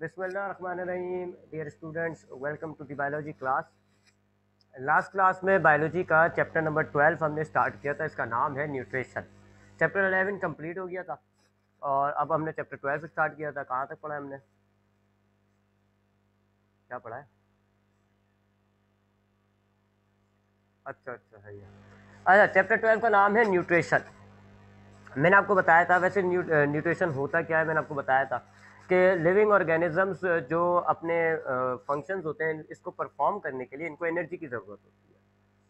बिस्मिल्लाहिर्रहमानिर्रहीम, dear students, welcome to the biology class. Last class में biology का chapter number twelve हमने start किया था, इसका नाम है न्यूट्रिशन। चैप्टर अलेवन कंप्लीट हो गया था, और अब हमने चैप्टर ट्वेल्व स्टार्ट किया था। कहाँ तक पढ़ा हमने? क्या पढ़ा है? अच्छा अच्छा है अच्छा चैप्टर ट्वेल्व का नाम है न्यूट्रिशन। मैंने आपको बताया था, वैसे न्यू न्यूट्रिशन होता क्या है, मैंने आपको बताया था। कि लिविंग ऑर्गेनिजम्स जो अपने फ़ंक्शंस होते हैं, इसको परफॉर्म करने के लिए इनको एनर्जी की ज़रूरत होती है।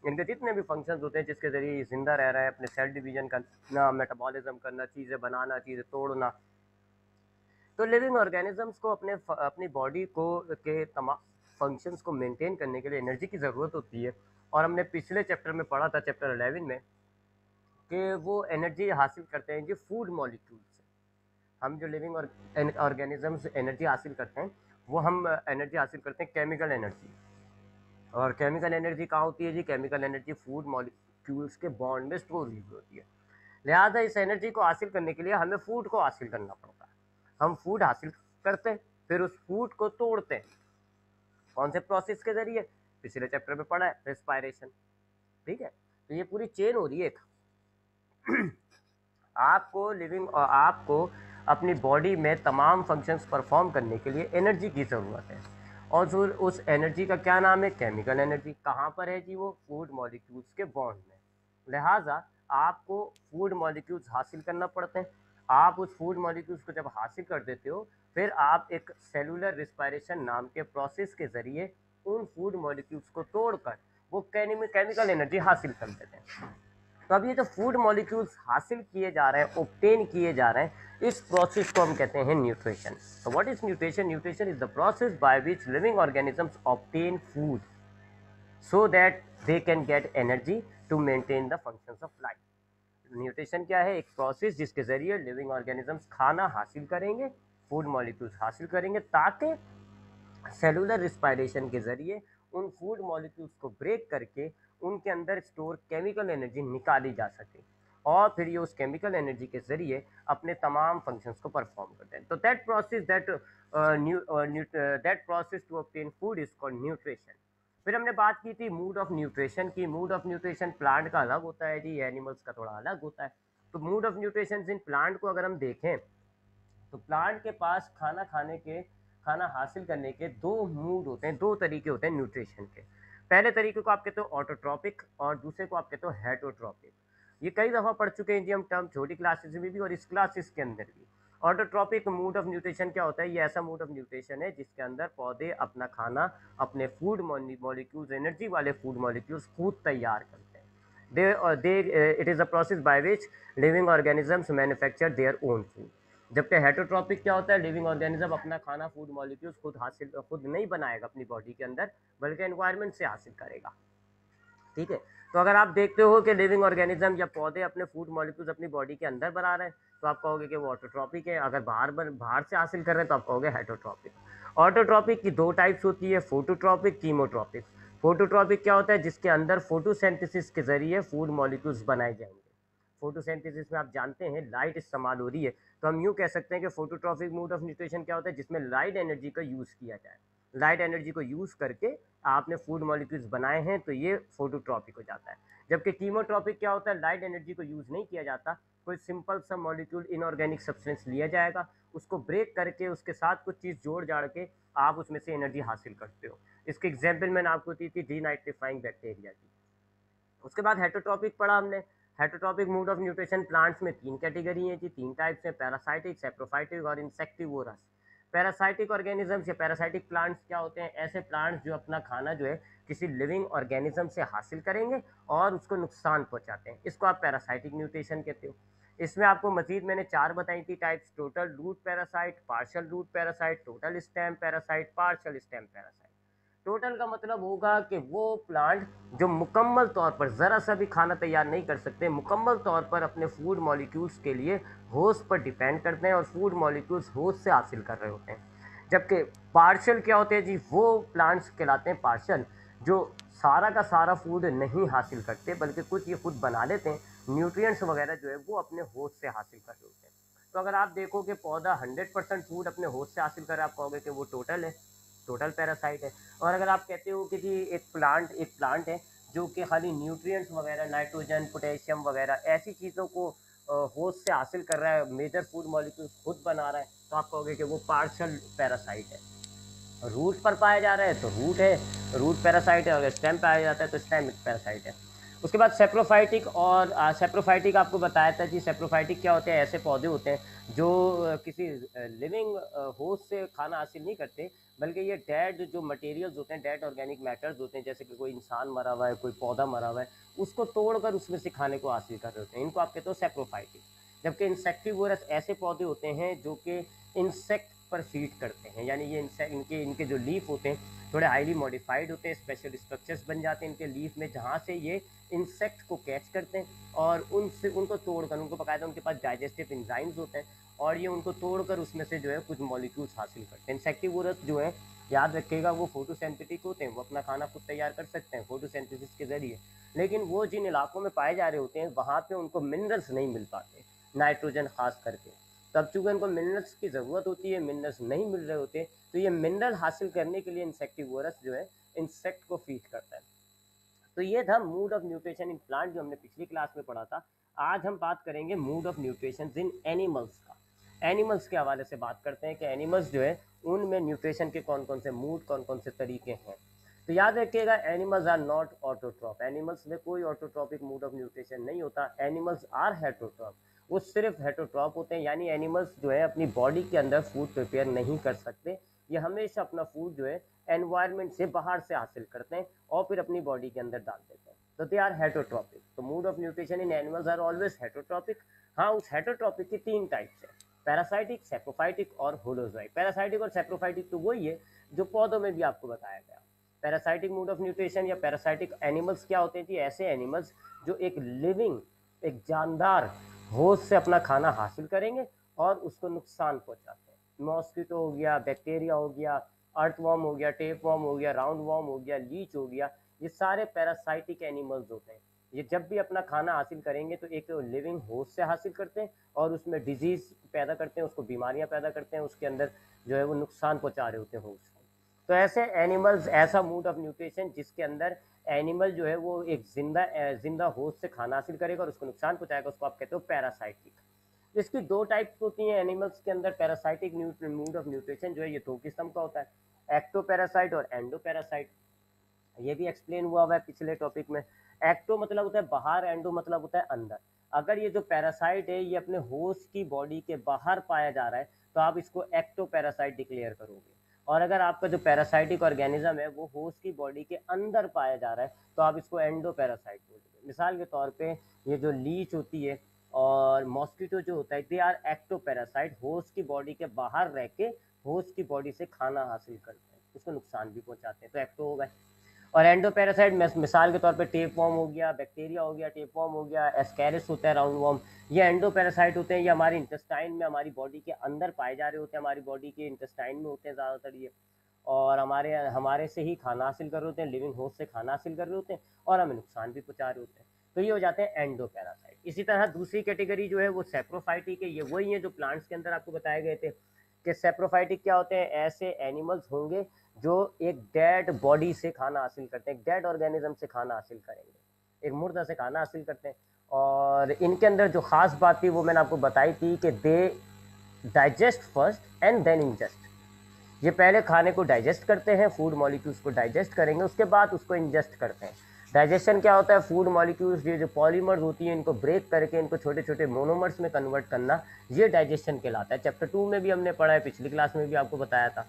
इनके जितने भी फ़ंक्शंस होते हैं, जिसके ज़रिए ज़िंदा रह रहा है, अपने सेल डिवीज़न करना मेटाबॉलिज्म करना, चीज़ें बनाना, चीज़ें तोड़ना। तो लिविंग ऑर्गेनिजम्स को अपने अपनी बॉडी को, के तमाम फ़ंक्शंस को मेंटेन करने के लिए एनर्जी की ज़रूरत होती है। और हमने पिछले चैप्टर में पढ़ा था चैप्टर अलेवन में, कि वो एनर्जी हासिल करते हैं जी फ़ूड मॉलिक्यूल हम जो लिविंग ऑर्गेनिजम्स एनर्जी हासिल करते हैं, वो हम एनर्जी हासिल करते हैं केमिकल एनर्जी और केमिकल एनर्जी कहाँ होती है जी? केमिकल एनर्जी फ़ूड मॉलिक्यूल्स के बॉन्ड में स्टोर हुई होती है। लिहाजा इस एनर्जी को हासिल करने के लिए हमें फ़ूड को हासिल करना पड़ता है। हम फ़ूड हासिल करते हैं, फिर उस फ़ूड को तोड़ते हैं। कौन से प्रोसेस के ज़रिए? पिछले चैप्टर में पढ़ा है रेस्पायरेशन ठीक है? तो ये पूरी चेन हो रही है एक। आपको लिविंग आपको अपनी बॉडी में तमाम फ़ंक्शंस परफॉर्म करने के लिए एनर्जी की ज़रूरत है। और जो उस एनर्जी का क्या नाम है? केमिकल एनर्जी कहाँ पर है जी वो? फ़ूड मॉलिक्यूल्स के बॉन्ड में। लिहाजा आपको फ़ूड मॉलिक्यूल्स हासिल करना पड़ते हैं। आप उस फ़ूड मॉलिक्यूल्स को जब हासिल कर देते हो, फिर आप एक सेलुलर रिस्पायरेशन नाम के प्रोसेस के ज़रिए उन फ़ूड मॉलिक्यूल्स को तोड़कर वो केमिकल एनर्जी हासिल कर देते हैं। तो अब ये जो फ़ूड मॉलिक्यूल्स हासिल किए जा रहे हैं ओप्टेन किए जा रहे हैं, इस प्रोसेस को हम कहते हैं न्यूट्रिशन तो what is nutrition nutrition is the process by which living organisms obtain food so that they can get energy to maintain the functions of life nutrition क्या है? एक प्रोसेस जिसके ज़रिए लिविंग ऑर्गेनिजम्स खाना हासिल करेंगे फ़ूड मॉलिक्यूल्स हासिल करेंगे, ताकि सेलुलर रिस्पायरेशन के ज़रिए उन फ़ूड मॉलिक्यूल्स को ब्रेक करके उनके अंदर स्टोर केमिकल एनर्जी निकाली जा सके और फिर ये उस केमिकल एनर्जी के ज़रिए अपने तमाम फ़ंक्शंस को परफॉर्म करते हैं। तो that process that that process to obtain food is called nutrition फिर हमने बात की थी मूड ऑफ़ न्यूट्रिशन की। मूड ऑफ़ न्यूट्रिशन प्लांट का अलग होता है जी एनिमल्स का थोड़ा अलग होता है। तो mode of nutrition in plant को अगर हम देखें तो प्लांट के पास खाना खाने के, खाना हासिल करने के दो मूड होते हैं, दो तरीके होते हैं न्यूट्रिशन के। पहले तरीके को आप कहते हो ऑटोट्रॉपिक और दूसरे को आप कहते हो हेटोट्रॉपिक ये कई दफ़ा पढ़ चुके हैं जी हम टर्म छोटी क्लासेस में भी और इस क्लासेस के अंदर भी। ऑटोट्रॉपिक मूड ऑफ़ न्यूट्रिशन क्या होता है? ये ऐसा मूड ऑफ़ न्यूट्रिशन है जिसके अंदर पौधे अपना खाना, अपने फ़ूड मॉलिक्यूल्स एनर्जी वाले फ़ूड मॉलिक्यूल्स खुद तैयार करते हैं। They it is a process by which living organisms manufacture their own food जबकि हेटोट्रॉपिक क्या होता है? लिविंग ऑर्गेनिज्म अपना खाना फ़ूड मॉलिक्यूल्स खुद हासिल, खुद नहीं बनाएगा अपनी बॉडी के अंदर, बल्कि एनवायरनमेंट से हासिल करेगा। ठीक है? तो अगर आप देखते हो कि लिविंग ऑर्गेनिज्म या पौधे अपने फ़ूड मॉलिक्यूल्स अपनी बॉडी के अंदर बना रहे हैं तो आप कहोगे कि वो ऑटोट्रॉपिक है। अगर बाहर बाहर से हासिल कर रहे हैं तो आप कहोगे हेटोट्रॉपिक ऑटोट्रॉपिक की दो टाइप्स होती है फोटोट्रॉपिक कीमोट्रॉपिक फोटोट्रॉपिक क्या होता है? जिसके अंदर फोटोसेंथिसिस के ज़रिए फ़ूड मॉलिक्यूल्स बनाए जाएँगे। फोटोसेंथिसिस में आप जानते हैं लाइट इस्तेमाल हो रही है। तो हम यूँ कह सकते हैं कि फोटोट्रॉफिक मोड ऑफ़ न्यूट्रिशन क्या होता है, जिसमें लाइट एनर्जी का यूज़ किया जाए। लाइट एनर्जी को यूज़ करके आपने फ़ूड मॉलिक्यूल्स बनाए हैं तो ये फोटोट्रॉपिक हो जाता है। जबकि कीमोट्रॉपिक क्या होता है लाइट एनर्जी को यूज़ नहीं किया जाता। कोई सिंपल सा मॉलिक्यूल इनऑर्गेनिक सब्सटेंस लिया जाएगा, उसको ब्रेक करके, उसके साथ कुछ चीज़ जोड़ जाड़ के आप उसमें से एनर्जी हासिल करते हो। इसके एग्ज़ाम्पल मैंने आपको दी थी डी नाइट्रीफाइंग बैक्टीरिया की। उसके बाद हेटोट्रॉपिक पढ़ा हमने। Heterotrophic mode of nutrition plants में तीन कैटेगरी हैं जी, तीन टाइप्स हैं पैरासाइटिक सेप्रोफाइटिक और इंसेक्टिवोरस पैरासाइटिक ऑर्गेनिजम्स या पैरासाइटिक प्लांट्स क्या होते हैं? ऐसे प्लांट्स जो अपना खाना जो है किसी लिविंग ऑर्गेनिज्म से हासिल करेंगे और उसको नुकसान पहुंचाते हैं। इसको आप पैरासाइटिक न्यूट्रिशन कहते हो। इसमें आपको मजीद मैंने चार बताई थी types total root parasite partial root parasite total stem parasite partial stem parasite total का मतलब होगा कि वो प्लांट जो मुकम्मल तौर पर ज़रा सा भी खाना तैयार नहीं कर सकते, मुकम्मल तौर पर अपने फ़ूड मॉलिक्यूल्स के लिए होस्ट पर डिपेंड करते हैं और फ़ूड मॉलिक्यूल्स होस्ट से हासिल कर रहे होते हैं। जबकि पार्शल क्या होते हैं जी? वो प्लांट्स कहलाते हैं पार्शल जो सारा का सारा फ़ूड नहीं हासिल करते, बल्कि कुछ ये खुद बना लेते हैं न्यूट्रिएंट्स वगैरह जो है वो अपने होस्ट से हासिल कर रहे होते हैं। तो अगर आप देखो कि पौधा हंड्रेड परसेंट फ़ूड अपने होस्ट से हासिल कर रहा है, आप कहोगे कि वो टोटल है। टोटल पैरासाइट है। और अगर आप कहते हो कि जी एक प्लांट एक प्लांट है, जो कि खाली न्यूट्रिएंट्स वगैरह नाइट्रोजन पोटेशियम वगैरह, ऐसी चीज़ों को होस्ट से हासिल कर रहा है मेजर फ़ूड मॉलिक्यूल्स खुद बना रहा है तो आप कहोगे कि वो पार्शल पैरासाइट है। रूट पर पाया जा रहा है तो रूट है। रूट पैरासाइट है, अगर स्टेम पाया जाता है तो स्टेम पैरासाइट है। उसके बाद सेप्रोफाइटिक और सेप्रोफाइटिक आपको बताया था कि सेप्रोफाइटिक क्या होते हैं? ऐसे पौधे होते हैं जो किसी लिविंग होस्ट से खाना हासिल नहीं करते, बल्कि ये डेड जो मटेरियल्स होते हैं डेड ऑर्गेनिक मैटर्स होते हैं, जैसे कि कोई इंसान मरा हुआ है, कोई पौधा मरा हुआ है, उसको तोड़कर उसमें से खाने को हासिल कर रहे होते हैं। इनको आप कहते हो सेप्रोफाइटिक। जबकि इंसेक्टिवोरस ऐसे पौधे होते हैं जो कि इंसेक्ट पर फ़ीड करते हैं। यानी ये इनके इनके जो लीफ होते हैं, थोड़े हाईली मॉडिफाइड होते हैं स्पेशल स्ट्रक्चर्स बन जाते हैं इनके लीफ में, जहाँ से ये इंसेक्ट को कैच करते हैं और उनसे, उनको तोड़कर, उनको बकायदा उनके पास डाइजेस्टिव इंजाइम्स होते हैं और ये उनको तोड़कर उसमें से जो है कुछ मॉलिक्यूल्स हासिल करते हैं। इंसेक्टिवोरस जो है, याद रखिएगा, वो फोटोसेंथेटिक होते हैं, वो अपना खाना खुद तैयार कर सकते हैं फोटोसेंथेसिस के ज़रिए। लेकिन वो जिन इलाकों में पाए जा रहे होते हैं, वहाँ पे उनको मिनरल्स नहीं मिल पाते नाइट्रोजन खास करके। तब चूँकि उनको मिनरल्स की ज़रूरत होती है, मिनरल्स नहीं मिल रहे होते तो ये मिनरल हासिल करने के लिए इंसेक्टिवोरस जो है इंसेक्ट को फ़ीड करता है। तो ये था mode of nutrition in plant जो हमने पिछली क्लास में पढ़ा था। आज हम बात करेंगे mode of nutrition in animals का। एनिमल्स के हवाले से बात करते हैं कि एनिमल्स जो है, उनमें न्यूट्रिशन के कौन कौन से मूड कौन कौन से तरीके हैं। तो याद रखिएगा animals are not autotroph animals में कोई ऑटोट्रॉपिक मूड ऑफ़ न्यूट्रिशन नहीं होता। एनिमल्स आर हेट्रोट्रॉप वो सिर्फ़ हेट्रोट्रॉप होते हैं, यानी एनिमल्स जो है, अपनी बॉडी के अंदर फ़ूड प्रिपेयर नहीं कर सकते। ये हमेशा अपना फ़ूड जो है एनवायरनमेंट से बाहर से हासिल करते हैं और फिर अपनी बॉडी के अंदर डाल देते हैं। तो दे आर हेटोट्रॉपिक तो mode of nutrition in animals are always heterotrophic हाँ उस हेटोट्रॉपिक की तीन टाइप्स है। पैरासाइटिक सेप्रोफाइटिक और होलोजोइक पैरासाइटिक और सेप्रोफाइटिक तो वही है जो पौधों में भी आपको बताया गया। पैरासाइटिक मूड ऑफ़ न्यूट्रिशन या पैरासाइटिक एनिमल्स क्या होते हैं? जी, ऐसे एनिमल्स जो एक लिविंग एक जानदार होस्ट से अपना खाना हासिल करेंगे और उसको नुकसान पहुंचाते हैं। मॉस्किटो हो गया बैक्टीरिया हो गया अर्थवॉर्म हो गया टेप वॉर्म हो गया राउंड वॉर्म हो गया लीच हो गया, ये सारे पैरासाइटिक एनिमल्स होते हैं। ये जब भी अपना खाना हासिल करेंगे तो एक लिविंग होस्ट से हासिल करते हैं और उसमें डिज़ीज़ पैदा करते हैं, उसको बीमारियाँ पैदा करते हैं, उसके अंदर जो है वो नुकसान पहुँचा रहे होते हैं होस्ट को। तो ऐसे एनिमल्स, ऐसा मूड ऑफ़ न्यूट्रिशन जिसके अंदर एनिमल जो है वो एक ज़िंदा ज़िंदा होस्ट से खाना हासिल करेगा और उसको नुकसान पहुंचाएगा, उसको आप कहते हो पैरासाइटिक इसकी दो टाइप्स होती हैं एनिमल्स के अंदर पैरासाइटिक मूड ऑफ़ न्यूट्रिशन जो है, ये दो किस्म का होता है एक्टो पैरासाइट और एंडो पैरासाइट ये भी एक्सप्लेन हुआ हुआ है पिछले टॉपिक में. एक्टो मतलब होता है बाहर एंडो मतलब होता है अंदर. अगर ये जो पैरासाइट है, ये अपने होस्ट की बॉडी के बाहर पाया जा रहा है तो आप इसको एक्टो पैरासाइट डिक्लेयर करोगे. और अगर आपका जो पैरासाइटिक ऑर्गेनिज्म है, वो होस्ट की बॉडी के अंदर पाया जा रहा है तो आप इसको एंडो पैरासाइट बोलोगे मिसाल के तौर पे ये जो लीच होती है और मॉस्किटो जो होता है they are ecto parasite host की बॉडी के बाहर रह के होस्ट की बॉडी से खाना हासिल करते हैं। उसको नुकसान भी पहुंचाते हैं। तो एक्टो हो गए। और एंडोपैरासाइट मिसाल के तौर पे टेप वॉर्म हो गया, बैक्टीरिया हो गया टेप वॉर्म हो गया, एस्कैरिस होता है राउंड वॉर्म। ये एंडोपैरासाइट होते हैं, ये हमारे इंटेस्टाइन में, हमारी बॉडी के अंदर पाए जा रहे होते हैं, हमारी बॉडी के इंटेस्टाइन में होते हैं ज़्यादातर ये। और हमारे हमारे से ही खाना हासिल कर रहे होते हैं, लिविंग होस्ट से खाना हासिल कर रहे होते हैं और हमें नुकसान भी पहुँचा रहे होते हैं। तो ये हो जाते हैं एंडोपैरासाइट। इसी तरह दूसरी कैटेगरी जो है वो सेप्रोफाइटिक है, ये वही है जो प्लांट्स के अंदर आपको बताए गए थे कि सेप्रोफाइटिक क्या होते हैं? ऐसे एनिमल्स होंगे जो एक डेड बॉडी से खाना हासिल करते हैं, एक डेड ऑर्गेनिज्म से खाना हासिल करेंगे। एक मुर्दा से खाना हासिल करते हैं। और इनके अंदर जो ख़ास बात थी, वो मैंने आपको बताई थी कि they digest first and then ingest ये पहले खाने को डाइजेस्ट करते हैं फ़ूड मॉलिक्यूल्स को डाइजेस्ट करेंगे, उसके बाद उसको इंजेस्ट करते हैं। डाइजेशन क्या होता है? फ़ूड मॉलिक्यूल्स ये जो पॉलीमर्स होती है, इनको ब्रेक करके, इनको छोटे छोटे मोनोमर्स में कन्वर्ट करना, ये डाइजेशन कहलाता है। चैप्टर टू में भी हमने पढ़ा है, पिछली क्लास में भी आपको बताया था।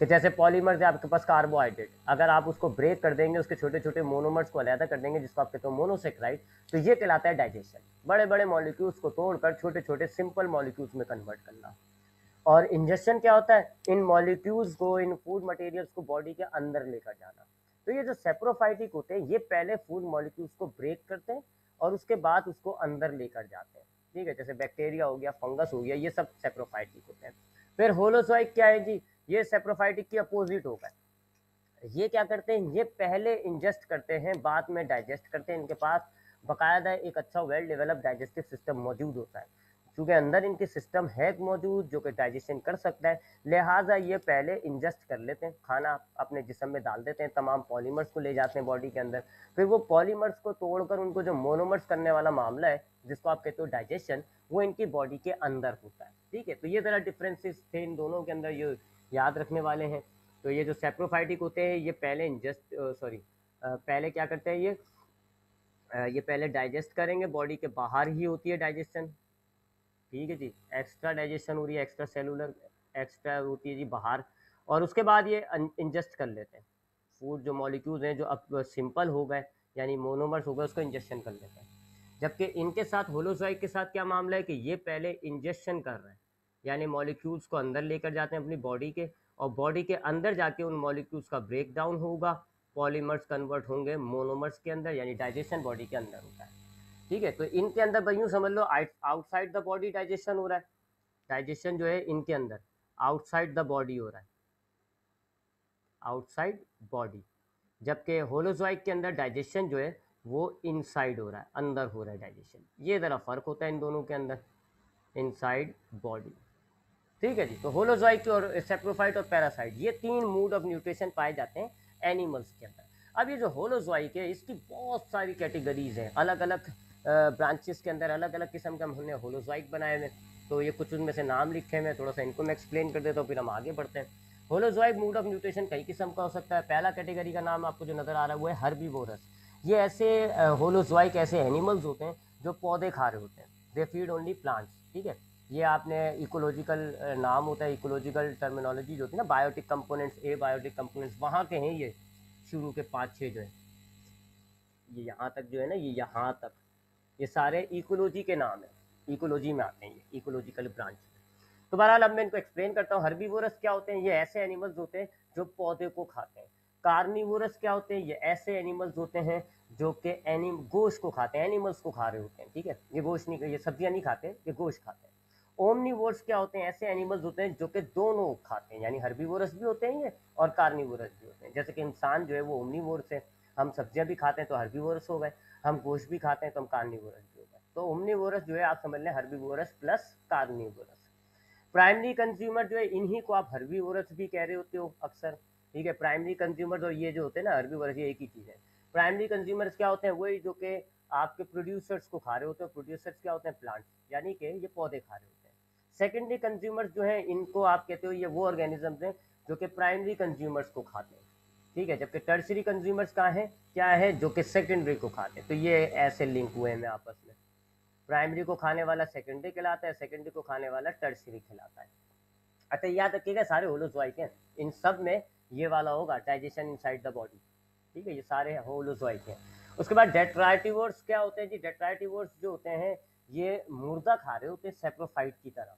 कि जैसे पॉलीमर्स है, आपके पास कार्बोहाइड्रेट अगर आप उसको ब्रेक कर देंगे, उसके छोटे छोटे मोनोमर्स को अलहदा कर देंगे, जिसको आप कहते हो मोनोसेक्राइड तो ये कहलाता है डाइजेशन बड़े बड़े मॉलिक्यूल्स को तोड़कर छोटे छोटे सिंपल मॉलिक्यूल्स में कन्वर्ट करना। और इंजेक्शन क्या होता है? इन मॉलिक्यूल्स को, इन फ़ूड मटेरियल्स को बॉडी के अंदर लेकर जाना। तो ये जो सेप्रोफाइटिक होते हैं, ये पहले फ़ूड मॉलिक्यूल्स को ब्रेक करते हैं और उसके बाद उसको अंदर लेकर जाते हैं। ठीक है? जैसे बैक्टीरिया हो गया फंगस हो गया, ये सब सेप्रोफाइटिक होते हैं। फिर होलोसोइक क्या है जी? ये सेप्रोफाइटिक की अपोजिट होगा। ये क्या करते हैं? ये पहले इंजेस्ट करते हैं, बाद में डाइजेस्ट करते हैं इनके पास। बाकायदा एक अच्छा वेल डेवलप डाइजेस्टिव सिस्टम मौजूद होता है। क्योंकि अंदर इनके सिस्टम है मौजूद, जो कि डाइजेशन कर सकता है, लिहाजा ये पहले इंजेस्ट कर लेते हैं। खाना अपने जिसम में डाल देते हैं, तमाम पॉलीमर्स को ले जाते हैं बॉडी के अंदर। फिर वो पॉलीमर्स को तोड़कर उनको जो मोनोमर्स करने वाला मामला है, जिसको आप कहते हो डाइजेशन वो इनकी बॉडी के अंदर होता है। ठीक है? तो ये ज़रा डिफरेंसेस थे इन दोनों के अंदर, ये याद रखने वाले हैं। तो ये जो सेप्रोफाइटिक होते हैं, ये पहले इंजस्ट सॉरी पहले क्या करते हैं ये? ये पहले डाइजेस्ट करेंगे बॉडी के बाहर ही होती है डाइजेशन ठीक है जी एक्स्ट्रा डाइजेशन हो रही है एक्स्ट्रा सेलुलर एक्स्ट्रा होती है जी बाहर। और उसके बाद ये इंजेस्ट कर लेते हैं। फ़ूड जो मॉलिक्यूल्स हैं, जो अब सिंपल हो गए, यानी मोनोमर्स हो गए, उसको इंजेक्शन कर लेते हैं। जबकि इनके साथ होलोजाइक के साथ क्या मामला है कि ये पहले इंजेक्शन कर रहे हैं। यानी मॉलिक्यूल्स को अंदर लेकर जाते हैं अपनी बॉडी के, और बॉडी के अंदर जाके उन मॉलिक्यूल्स का ब्रेक डाउन होगा। पॉलीमर्स कन्वर्ट होंगे मोनोमर्स के अंदर, यानी डाइजेशन बॉडी के अंदर होता है। ठीक है तो इनके अंदर भाई यूँ समझ लो आउटसाइड द बॉडी डाइजेशन हो रहा है। डाइजेशन जो है इनके अंदर आउटसाइड द बॉडी हो रहा है। आउटसाइड बॉडी जबकि होलोजॉइक के अंदर डाइजेशन जो है, वो इनसाइड हो रहा है, अंदर हो रहा है डाइजेशन ये ज़रा फ़र्क होता है इन दोनों के अंदर इनसाइड बॉडी ठीक है जी तो होलोजॉइक और सेप्रोफाइट और पैरासाइट, ये तीन मूड ऑफ़ न्यूट्रिशन पाए जाते हैं एनिमल्स के अंदर। अब ये जो होलोजॉइक है, इसकी बहुत सारी कैटेगरीज हैं। अलग अलग ब्रांचेस के अंदर अलग अलग किस्म के हमने होलोजॉइक बनाए हुए तो ये कुछ उनमें से नाम लिखे हैं थोड़ा सा इनको मैं एक्सप्लेन कर देता हूँ, फिर हम आगे बढ़ते हैं। होलोजॉइक मूड ऑफ़ न्यूट्रिशन कई किस्म का हो सकता है। पहला कैटेगरी का नाम आपको जो नज़र आ रहा है, वो है हर्बीवोरस ये ऐसे होलोजॉइक ऐसे एनिमल्स होते हैं जो पौधे खा रहे होते हैं। दे फ़ीड ओनली प्लांट्स ठीक है? ये आपने इकोलॉजिकल नाम होता है इकोलॉजिकल टर्मिनोलॉजी जो होती है ना biotic components abiotic components वहाँ के हैं ये शुरू के पाँच छः जो है। ये यहाँ तक जो है ना, ये यहाँ तक। ये सारे इकोलॉजी के नाम है। इकोलॉजी में आते हैं ये इकोलॉजिकल ब्रांच तो बहरहाल अब मैं इनको एक्सप्लेन करता हूँ। हर्बीवोरस क्या होते हैं? ये ऐसे एनिमल्स होते हैं जो पौधे को खाते हैं। कार्निवोरस क्या होते हैं? ये ऐसे एनिमल्स होते हैं जो कि एनिम गोश्त को खाते हैं। एनिमल्स को खा रहे होते हैं, ठीक है? ये गोश्त नहीं, ये सब्ज़ियाँ नहीं खाते, ये गोश्त खाते हैं। ओमनीवोर्स क्या होते हैं? ऐसे एनिमल्स होते हैं जो कि दोनों खाते हैं, यानी हर्बीवोरस भी होते हैं ये और कार्निवोरस भी होते हैं। जैसे कि इंसान जो है वो ओमनीवोरस है, हम सब्ज़ियाँ भी खाते हैं तो हर्बीवोरस हो गए, हम गोश्त भी खाते हैं तो हम कार्निवोरस भी हो गए। तो ओमनीवोरस जो है, आप समझ लें, herbivorous plus carnivorous. Primary consumer जो है, इन्हीं को आप हर्बीवोरस भी कह रहे होते हो अक्सर, ठीक है? प्राइमरी कंज्यूमर और ये जो होते हैं ना, हर्बीवोरस, ये एक ही चीज़ है। प्राइमरी कंज्यूमर्स क्या होते हैं? वही जो कि आपके प्रोड्यूसर्स को खा रहे होते हैं, प्रोड्यूसर्स क्या होते हैं? प्लांट्स, यानी कि ये पौधे खा रहे होते हैं। सेकेंडरी कंज्यूमर्स जो है, इनको आप कहते हो ये वो ऑर्गेनिजम्स हैं, जो कि प्राइमरी कंज्यूमर्स को खाते हैं। ठीक है, जबकि टर्सरी कंज्यूमर्स कहाँ हैं, क्या है, जो कि सेकेंडरी को खाते हैं। तो ये ऐसे लिंक हुए हैं आपस में। प्राइमरी को खाने वाला सेकेंडरी खिलाता है सेकेंडरी को खाने वाला टर्सरी खिलाता है। अच्छा याद रखिएगा, सारे होलोजोइक हैं। इन सब में ये वाला होगा डाइजेशन इनसाइड द बॉडी ठीक है, ये सारे होलोजोइक हैं। उसके बाद डेट्राइटिवर्स क्या होते हैं जी? डेट्राइटिवर्स जो होते हैं, ये मुर्दा खा रहे होते हैं सेप्रोफाइट की तरह।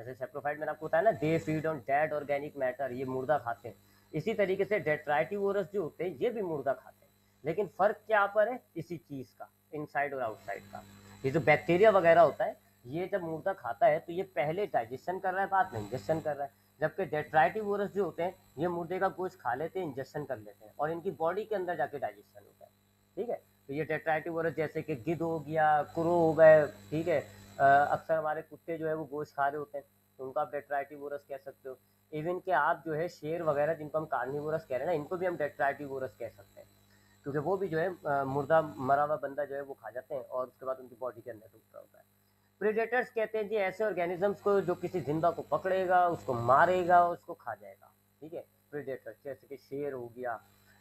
जैसे सेप्रोफाइट मैंने आपको बताया ना they feed on dead organic matter ये मुर्दा खाते हैं। इसी तरीके से डेट्राइटिवोरस जो होते हैं, ये भी मुर्दा खाते हैं। लेकिन फ़र्क क्या पर है? इसी चीज़ का इनसाइड और आउटसाइड का। ये जो बैक्टीरिया वगैरह होता है, ये जब मुर्दा खाता है तो ये पहले डाइजेशन कर रहा है, बाद में इंजेक्शन कर रहा है। जबकि डेट्राइटिवोरस जो होते हैं, ये मुर्दे का गोश्त खा लेते हैं इंजेक्शन कर लेते हैं, और इनकी बॉडी के अंदर जाके डाइजेशन होता है ठीक है? तो ये डेट्राइटिवोरस जैसे कि गिद हो गया क्रो हो गए, ठीक है? अक्सर हमारे कुत्ते जो है वो गोश्त खा रहे होते हैं तो उनको आप डेट्राइटिवोरस कह सकते हो। इवन के आप जो है शेर वगैरह जिनको हम कार्निवोरस कह रहे हैं ना इनको भी हम डेट्राइटिवोरस कह सकते हैं। क्योंकि वो भी जो है मुर्दा मरा हुआ बंदा जो है वो खा जाते हैं और उसके बाद उनकी बॉडी के अंदर टूट होता है। प्रीडेटर्स कहते हैं जी ऐसे ऑर्गेनिजम्स को जो किसी ज़िंदा को पकड़ेगा उसको मारेगा उसको खा जाएगा। ठीक है? प्रीडेटर्स जैसे कि शेर हो गया।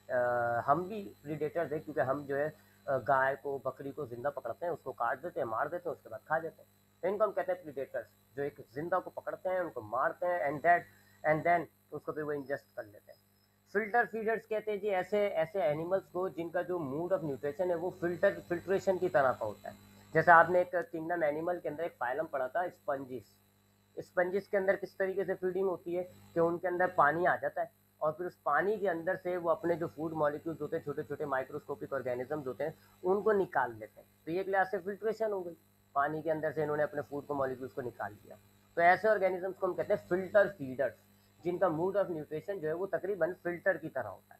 आ, हम भी प्रीडेटर्स हैं क्योंकि हम जो है गाय को, बकरी को ज़िंदा पकड़ते हैं, उसको काट देते हैं, मार देते हैं, उसके बाद खा जाते हैं। तो इनको हम कहते हैं प्रीडेटर्स जो एक ज़िंदा को पकड़ते हैं, उनको मारते हैं एंड दैट एंड देन उसको फिर वो इंजेस्ट कर लेते हैं। फ़िल्टर फीडर्स कहते हैं जी, ऐसे ऐसे एनिमल्स को जिनका जो मूड ऑफ़ न्यूट्रिशन है, वो फ़िल्टर फिल्ट्रेशन की तरह का होता है। जैसे आपने एक किंगडम एनिमल के अंदर एक फाइलम पढ़ा था स्पंजिस स्पंजिस के अंदर किस तरीके से फीडिंग होती है कि उनके अंदर पानी आ जाता है। और फिर उस पानी के अंदर से वो अपने जो फ़ूड मॉलिक्यूल्स होते हैं छोटे छोटे माइक्रोस्कोपिक ऑर्गेनिजम्स होते हैं उनको निकाल लेते हैं। तो ये क्लास से फिल्ट्रेशन हो गई। पानी के अंदर से इन्होंने अपने फ़ूड को मॉलिक्यूल्स को निकाल दिया तो ऐसे ऑर्गेनिजम्स को हम कहते हैं फ़िल्टर फीडर्स जिनका मूड ऑफ़ न्यूट्रिशन जो है वो तकरीबन फ़िल्टर की तरह होता है।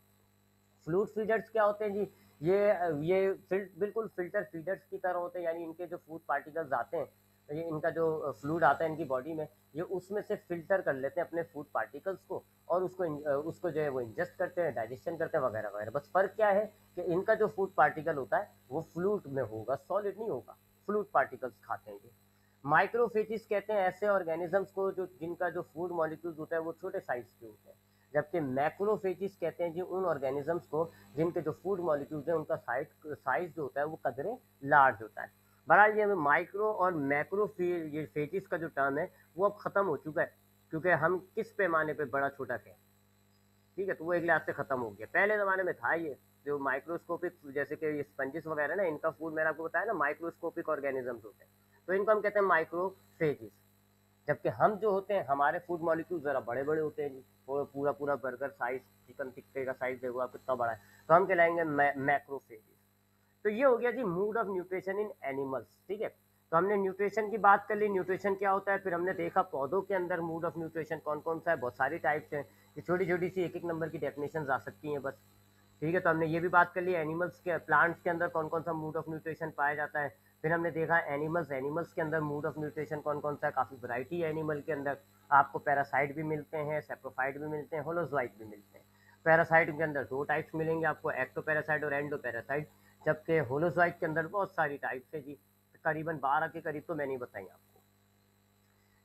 फ्लूड फीडर्स क्या होते हैं जी? ये ये फिल, बिल्कुल फ़िल्टर फीडर्स की तरह होते हैं यानी इनके जो फ़ूड पार्टिकल्स आते हैं ये इनका जो फ्लूड आता है इनकी बॉडी में, ये उसमें से फ़िल्टर कर लेते हैं अपने फ़ूड पार्टिकल्स को और उसको उसको जो है वो इंजेस्ट करते हैं डाइजेशन करते हैं, वगैरह वगैरह। बस फ़र्क क्या है कि इनका जो फ़ूड पार्टिकल होता है, वो फ्लूड में होगा सॉलिड नहीं होगा फ्लूड पार्टिकल्स खाते हैं ये। माइक्रोफेजिस कहते हैं ऐसे ऑर्गेनिजम्स को जो, जिनका जो फ़ूड मॉलिक्यूल्स होता है, वो छोटे साइज़ के होते हैं। जबकि मैक्रोफेजिस कहते हैं जी, उन ऑर्गेनिजम्स को जिनके जो फ़ूड मॉलिक्यूल्स हैं, उनका साइज़ साइज़ जो होता है, वो कदरे लार्ज होता है। बहरहाल ये माइक्रो और मैक्रो ये फेजिस का जो टर्म है, वो अब ख़त्म हो चुका है, क्योंकि हम किस पैमाने पे बड़ा छोटा थे ठीक है तो वो एक लिहाज से ख़त्म हो गया। पहले ज़माने में था ये, जो माइक्रोस्कोपिक जैसे कि ये स्पंजिस वगैरह ना, इनका फ़ूड मैंने आपको बताया ना माइक्रोस्कोपिक ऑर्गेनिजम्स होते हैं। तो इनको हम कहते हैं माइक्रोफेजिस जबकि हम जो होते हैं, हमारे फ़ूड मॉलिक्यूल ज़रा बड़े बड़े होते हैं जी पूरा पूरा बर्गर साइज़ चिकन टिक्के का साइज़ देखो आप कितना बड़ा है। तो हम कहलाएँगे मैक्रोफेजिस तो ये हो गया जी mode of nutrition in animals ठीक है? तो हमने न्यूट्रिशन की बात कर ली न्यूट्रिशन क्या होता है? फिर हमने देखा पौधों के अंदर मूड ऑफ़ न्यूट्रिशन कौन कौन सा है? बहुत सारी टाइप्स हैं। ये छोटी छोटी सी एक एक नंबर की डेफिनेशन आ सकती हैं बस, ठीक है? तो हमने ये भी बात कर ली एनिमल्स के प्लांट्स के अंदर कौन कौन सा मूड ऑफ़ न्यूट्रिशन पाया जाता है? फिर हमने देखा एनिमल्स एनिमल्स के अंदर मूड ऑफ़ न्यूट्रिशन कौन कौन सा है? काफ़ी वैरायटी है एनिमल के अंदर। आपको पैरासाइट भी मिलते हैं सेप्रोफाइट भी मिलते हैं होलोजोइट भी मिलते हैं। पैरासाइट के अंदर दो टाइप्स मिलेंगे आपको एक्टो पैरासाइट और एंडो पैरासाइट जबकि होलोजोइट के अंदर बहुत सारी टाइप्स है जी। करीबन बारह के करीब तो मैंने बताई आपको।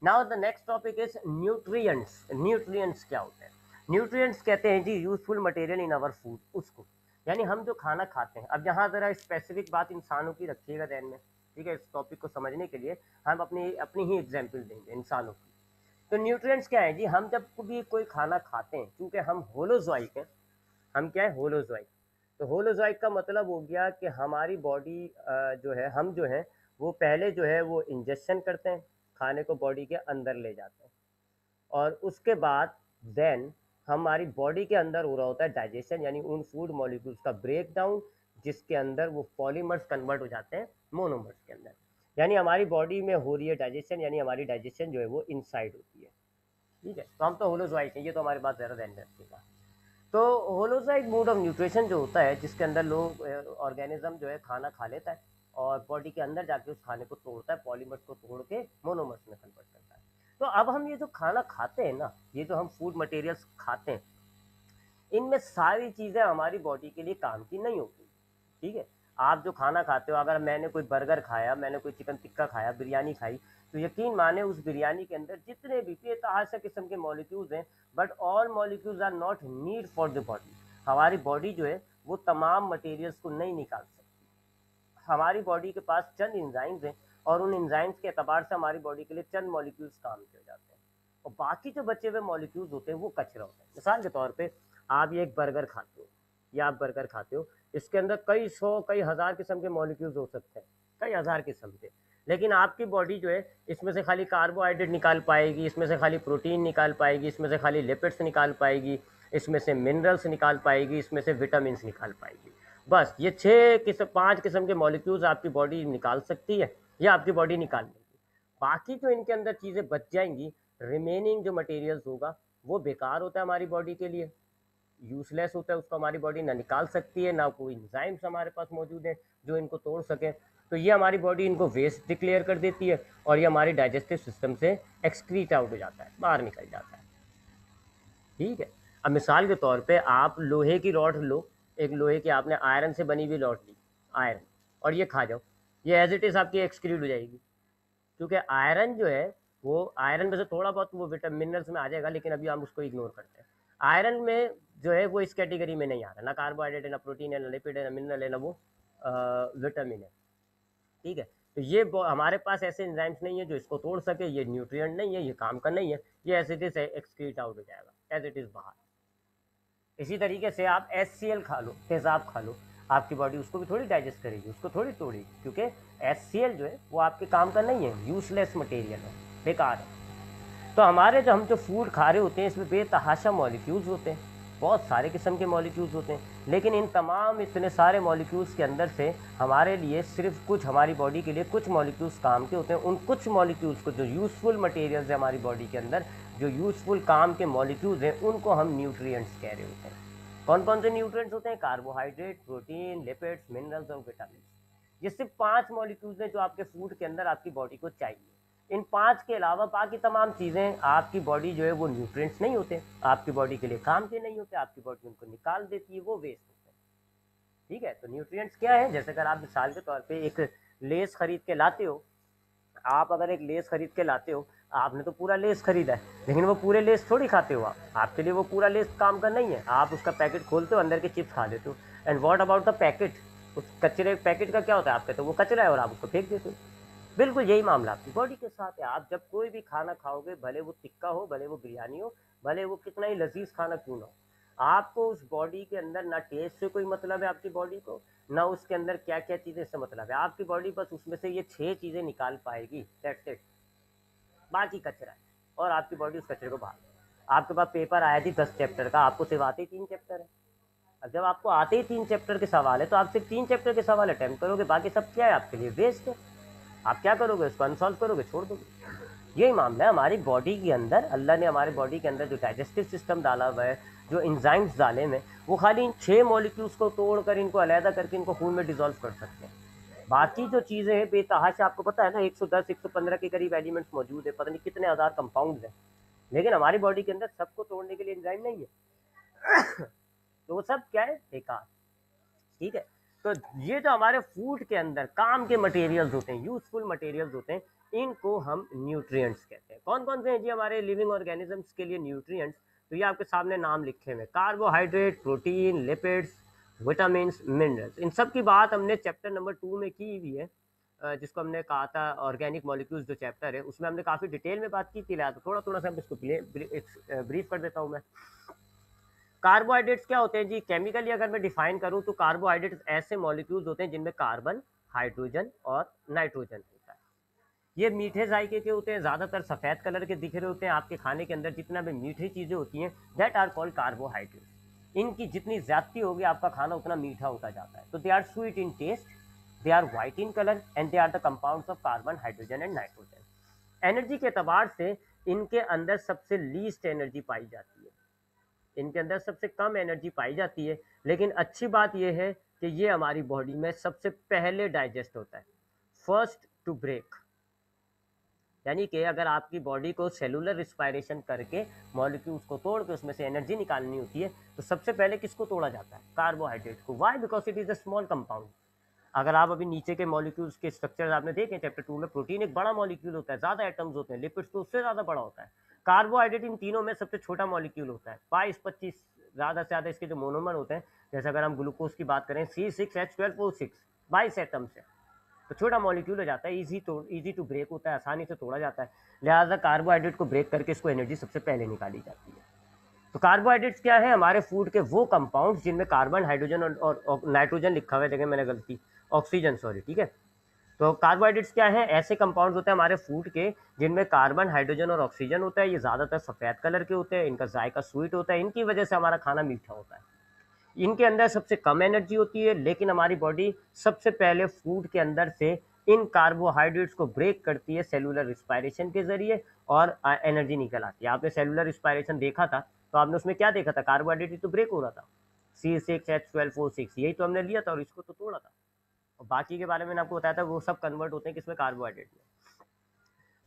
Now the next topic is nutrients nutrients क्या होते हैं? न्यूट्रिएंट्स कहते हैं जी useful material in our food उसको। यानी हम जो खाना खाते हैं। अब यहाँ ज़रा स्पेसिफिक बात इंसानों की रखिएगा ध्यान में। ठीक है, इस टॉपिक को समझने के लिए हम अपनी अपनी ही एग्ज़ाम्पल देंगे इंसानों की। तो न्यूट्रिएंट्स क्या है जी, हम जब भी कोई खाना खाते हैं क्योंकि हम होलोजोइक हैं, हम क्या है? होलोजोइक तो होलोजोइक का मतलब हो गया कि हमारी बॉडी जो है, हम जो हैं, वो पहले जो है, वो इंजेक्शन करते हैं, खाने को बॉडी के अंदर ले जाते हैं। और उसके बाद देन हमारी बॉडी के अंदर हो रहा होता है डाइजेशन यानी उन फ़ूड मॉलिक्यूल्स का ब्रेक डाउन जिसके अंदर वो पॉलीमर्स कन्वर्ट हो जाते हैं मोनोमर्स के अंदर। यानी हमारी बॉडी में हो रही है डाइजेशन यानी हमारी डाइजेशन जो है, वो इनसाइड होती है। ठीक है? तो हम तो होलोजोइक हैं, ये तो हमारी बात ज़्यादा ध्यान रखिएगा। तो होलोजोइक मोड ऑफ़ न्यूट्रिशन जो होता है, जिसके अंदर लोग ऑर्गेनिज्म जो है खाना खा लेता है और बॉडी के अंदर जाके उस खाने को तोड़ता है, पॉलीमर्स को तोड़ के मोनोमर्स में कन्वर्ट करता है। तो अब हम ये जो खाना खाते हैं ना, ये जो हम फ़ूड मटेरियल्स खाते हैं, इनमें सारी चीज़ें हमारी बॉडी के लिए काम की नहीं होती, ठीक है? आप जो खाना खाते हो, अगर मैंने कोई बर्गर खाया, मैंने कोई चिकन टिक्का खाया, बिरयानी खाई तो यकीन माने उस बिरयानी के अंदर जितने भी बेतहाशा किस्म के मॉलिक्यूल्स हैं but all molecules are not need for the body हमारी बॉडी जो है, वो तमाम मटेरियल्स को नहीं निकाल सकती। हमारी बॉडी के पास चंद इंजाइम्स हैं और उन इंजाइम्स के अतबार से हमारी बॉडी के लिए चंद मॉलिक्यूल्स काम किए जाते हैं। और बाकी जो बचे हुए मॉलिक्यूल्स होते हैं, वो कचरा होता है। मिसाल के तौर पर आप ये एक बर्गर खाते हो, या आप बर्गर खाते हो, इसके अंदर कई सौ, कई हज़ार किस्म के मॉलिक्यूल्स हो सकते हैं, कई हज़ार किस्म के। लेकिन आपकी बॉडी जो है, इसमें से खाली कार्बोहाइड्रेट निकाल पाएगी, इसमें से खाली प्रोटीन निकाल पाएगी, इसमें से खाली लिपिड्स निकाल पाएगी, इसमें से मिनरल्स निकाल पाएगी, इसमें से विटामिन निकाल पाएगी। बस, ये छः किस्म, पाँच किस्म के मॉलिक्यूल्स आपकी बॉडी निकाल सकती है, या आपकी बॉडी निकाल लेगी। बाकी जो इनके अंदर चीज़ें बच जाएँगी रिमेनिंग जो मटेरियल्स होगा, वो बेकार होता है हमारी बॉडी के लिए। यूजलेस होता है, उसको हमारी बॉडी ना निकाल सकती है, ना कोई इंजाइम्स हमारे पास मौजूद हैं, जो इनको तोड़ सकें। तो ये हमारी बॉडी इनको वेस्ट डिक्लेयर कर देती है और ये हमारे डाइजेस्टिव सिस्टम से एक्सक्रीट आउट हो जाता है, बाहर निकल जाता है। ठीक है? अब मिसाल के तौर पे आप लोहे की रॉड लो, एक लोहे की आपने आयरन से बनी हुई रॉड ली आयरन और ये खा जाओ, ये एज इट इज़ आपकी एक्सक्रीट हो जाएगी। क्योंकि आयरन जो है, वो आयरन में से थोड़ा बहुत वो विटामिन मिनरल्स में आ जाएगा, लेकिन अभी हम उसको इग्नोर करते हैं। आयरन में जो है, वो इस कैटेगरी में नहीं आ रहा, ना कार्बोहाइड्रेट है ना प्रोटीन है ना लिपिड है ना मिनरल है ना वो विटामिन है। ठीक है? तो ये हमारे पास ऐसे इंजाइम्स नहीं है जो इसको तोड़ सके, ये न्यूट्रिएंट नहीं है, ये काम का नहीं है, ये as it is excrete out हो जाएगा एज इट इज़ बाहर। इसी तरीके से आप एस सी एल खा लो, तेज़ाब खा लो, आपकी बॉडी उसको भी थोड़ी डाइजेस्ट करेगी, उसको थोड़ी तोड़ेगी, क्योंकि एस सी एल जो है, वो आपके काम का नहीं है यूजलेस मटेरियल है, बेकार है। तो हमारे जो हम जो फ़ूड खा रहे होते हैं, इसमें बेतहाशा मॉलिक्यूल्स होते हैं। बहुत सारे किस्म के मॉलिक्यूल्स होते हैं। लेकिन इन तमाम इतने सारे मॉलिक्यूल्स के अंदर से हमारे लिए सिर्फ़ कुछ हमारी बॉडी के लिए कुछ मॉलिक्यूल्स काम के होते हैं। उन कुछ मॉलिक्यूल्स को जो यूज़फुल मटेरियल्स है हमारी बॉडी के अंदर, जो यूज़फुल काम के मॉलिक्यूल्स हैं, उनको हम न्यूट्रिएंट्स कह रहे होते हैं। कौन कौन से न्यूट्रिएंट्स होते हैं? कार्बोहाइड्रेट प्रोटीन लिपिड्स मिनरल्स और विटामिन ये सिर्फ़ पाँच मॉलिक्यूल्स हैं जो आपके फ़ूड के अंदर आपकी बॉडी को चाहिए। इन पाँच के अलावा बाकी तमाम चीज़ें आपकी बॉडी जो है वो न्यूट्रिएंट्स नहीं होते, आपकी बॉडी के लिए काम के नहीं होते, आपकी बॉडी उनको निकाल देती है, वो वेस्ट होते हैं। ठीक है? तो न्यूट्रिएंट्स क्या है? जैसे अगर आप मिसाल के तौर पे एक लेस खरीद के लाते हो, आप अगर एक लेस खरीद के लाते हो, आपने तो पूरा लेस खरीदा है, लेकिन वो पूरे लेस थोड़ी खाते हो आप। आपके लिए वो पूरा लेस काम का नहीं है। आप उसका पैकेट खोलते हो, अंदर के चिप्स खा लेते हो। And what about the packet उस कचरे पैकेट का क्या होता है आपके? तो वो कचरा है और आप उसको फेंक देते हो। बिल्कुल, यही मामला आपकी बॉडी के साथ है। आप जब कोई भी खाना खाओगे, भले वो टिक्का हो, भले वो बिरयानी हो, भले वो कितना ही लजीज खाना क्यों ना हो, आपको उस बॉडी के अंदर ना टेस्ट से कोई मतलब है आपकी बॉडी को, ना उसके अंदर क्या क्या चीज़ें से मतलब है। आपकी बॉडी बस उसमें से ये छः चीज़ें निकाल पाएगी। दैट्स इट बाकी कचरा है और आपकी बॉडी उस कचरे को बाहर आपके पास पेपर आया थी दस चैप्टर का, आपको सिर्फ़ आते ही तीन चैप्टर है। अब जब आपको आते ही तीन चैप्टर के सवाल है तो आप सिर्फ़ तीन चैप्टर के सवाल अटैम्प्ट करोगे, बाकी सब क्या है आपके लिए वेस्ट है? आप क्या करोगे? उसको अनसॉल्व करोगे? छोड़ दोगे? यही मामला है हमारी बॉडी के अंदर। अल्लाह ने हमारे बॉडी के अंदर जो डाइजेस्टिव सिस्टम डाला हुआ है, जो इंजाइम्स डाले में वो खाली इन छः मॉलिक्यूल्स को तोड़ कर इनको अलहदा करके, इनको खून में डिजोल्व कर सकते हैं। बाकी जो चीज़ें हैं, बेतहाशा आपको पता है ना 110 115 के करीब एलिमेंट्स मौजूद है, पता नहीं कितने हज़ार कंपाउंड हैं। लेकिन हमारी बॉडी के अंदर सबको तोड़ने के लिए इंजाइम नहीं है। तो वो सब क्या है? बेकार। ठीक है? तो ये जो हमारे फ़ूड के अंदर काम के मटेरियल्स होते हैं यूजफुल मटेरियल्स होते हैं, इनको हम न्यूट्रिएंट्स कहते हैं। कौन कौन से हैं जी हमारे लिविंग ऑर्गेनिजम्स के लिए न्यूट्रिएंट्स तो ये आपके सामने नाम लिखे हुए carbohydrate protein lipids vitamin minerals इन सब की बात हमने चैप्टर नंबर टू में की हुई है जिसको हमने कहा था ऑर्गेनिक मॉलिक्यूल्स जो चैप्टर है, उसमें हमने काफ़ी डिटेल में बात की थी लिया तो थोड़ा थोड़ा सा हम इसको ब्रीफ कर देता हूँ मैं। कार्बोहाइड्रेट्स क्या होते हैं जी? केमिकली अगर मैं डिफाइन करूँ तो कार्बोहाइड्रेट्स ऐसे मॉलिक्यूल्स होते हैं जिनमें कार्बन हाइड्रोजन और नाइट्रोजन होता है। ये मीठे जायके के होते हैं, ज़्यादातर सफ़ेद कलर के दिख रहे होते हैं। आपके खाने के अंदर जितना भी मीठी चीज़ें होती हैं दैट आर कॉल्ड कार्बोहाइड्रेट्स इनकी जितनी ज़्यादती होगी, आपका खाना उतना मीठा होता जाता है। तो they are sweet in taste they are white in colour and they are the compounds of carbon hydrogen and nitrogen energy के अतबार से इनके अंदर सबसे लीस्ट एनर्जी पाई जाती है। इनके अंदर सबसे कम एनर्जी पाई जाती है। लेकिन अच्छी बात यह है कि ये हमारी बॉडी में सबसे पहले डाइजेस्ट होता है। First to break. यानी कि अगर आपकी बॉडी को सेलुलर रिस्पायरेशन करके मॉलिक्यूल्स को तोड़ के उसमें से एनर्जी निकालनी होती है तो सबसे पहले किसको तोड़ा जाता है? कार्बोहाइड्रेट को। Why because it is a small compound अगर आप अभी नीचे के मॉलिक्यूल्स के स्ट्रक्चर आपने देखें चैप्टर टू में प्रोटीन एक बड़ा मॉलिक्यूल होता है, ज़्यादा आइटम्स होते हैं लिपिड्स तो उससे ज़्यादा बड़ा होता है। कार्बोहाइड्रेट इन तीनों में सबसे छोटा मॉलिक्यूल होता है। बाईस पच्चीस ज़्यादा से ज़्यादा इसके जो मोनोमर होते हैं जैसे अगर हम ग्लूकोज की बात करें C six H twelve O six बाईस एटम्स है। तो छोटा मॉलिक्यूल हो जाता है इजी तो इजी टू ब्रेक होता है आसानी से तोड़ा जाता है। लिहाजा कार्बोहाइड्रेट को ब्रेक करके इसको एनर्जी सबसे पहले निकाली जाती है। तो कार्बोहाइड्रेट्स क्या है? हमारे फ़ूड के वो कंपाउंड्स जिनमें कार्बन हाइड्रोजन और, और, और नाइट्रोजन लिखा हुआ है देखें मैंने गलती ऑक्सीजन सॉरी ठीक है? तो कार्बोहाइड्रेट्स क्या है? ऐसे कंपाउंड्स होते हैं हमारे फ़ूड के, जिनमें कार्बन हाइड्रोजन और ऑक्सीजन होता है। ये ज़्यादातर सफ़ेद कलर के होते हैं, इनका जायका स्वीट होता है, इनकी वजह से हमारा खाना मीठा होता है। इनके अंदर सबसे कम एनर्जी होती है, लेकिन हमारी बॉडी सबसे पहले फ़ूड के अंदर से इन कार्बोहाइड्रेट्स को ब्रेक करती है सेलुलर रिस्पायरेशन के ज़रिए और एनर्जी निकल आती है। आपने सेलुलर रिस्पायरेशन देखा था तो आपने उसमें क्या देखा था? कार्बोहाइड्रेट तो ब्रेक हो रहा था। C six H twelve four six यही तो हमने लिया था और इसको तो तोड़ा था। और बाकी के बारे में आपको बताया था, वो सब कन्वर्ट होते हैं किसमें? कार्बोहाइड्रेट में।